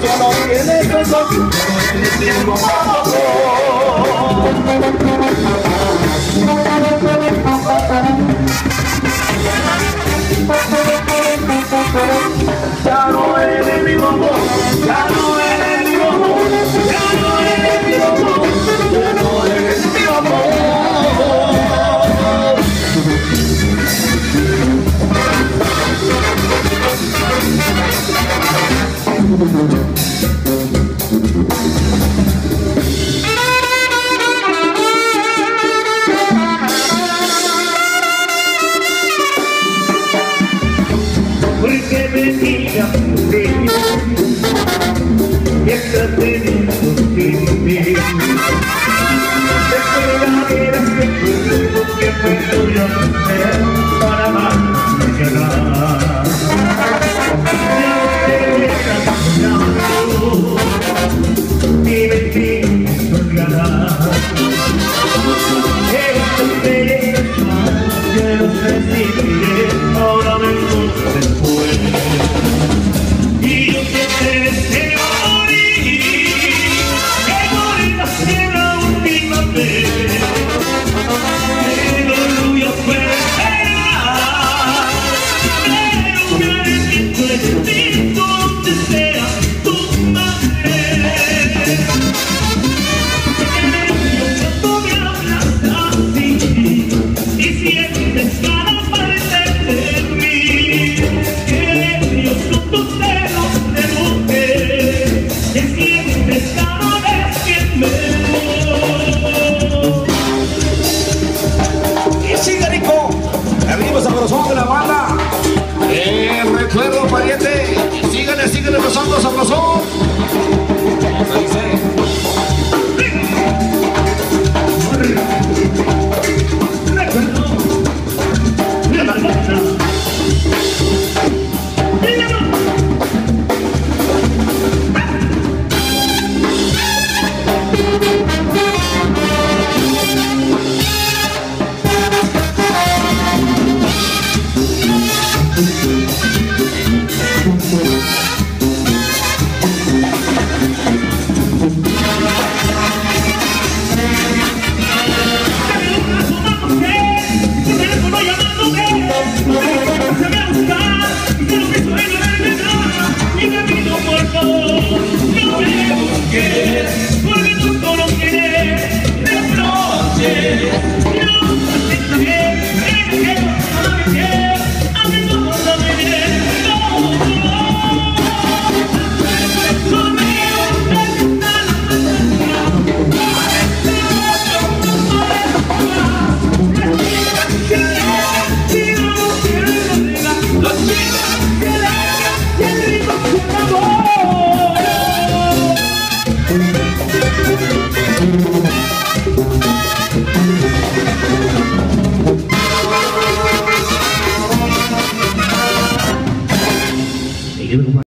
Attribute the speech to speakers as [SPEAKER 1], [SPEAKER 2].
[SPEAKER 1] que no tiene perdón, no tiene tiempo amor. Thank Música Brasil.